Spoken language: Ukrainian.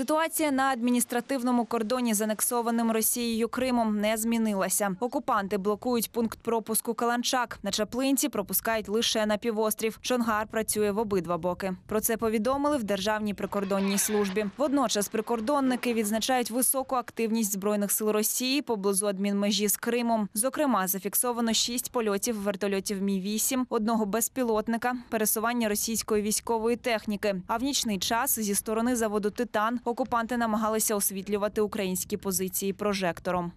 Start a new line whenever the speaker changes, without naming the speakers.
Ситуація на адміністративному кордоні з анексованим Росією Кримом не змінилася. Окупанти блокують пункт пропуску Каланчак. На Чаплинці пропускають лише на півострів. Чонгар працює в обидва боки. Про це повідомили в Державній прикордонній службі. Водночас прикордонники відзначають високу активність збройних сил Росії поблизу адмінмежі з Кримом. Зокрема, зафіксовано шість польотів вертольотів Мі 8 одного безпілотника, пересування російської військової техніки. А в нічний час зі сторони заводу Титан окупанти намагалися освітлювати українські позиції прожектором.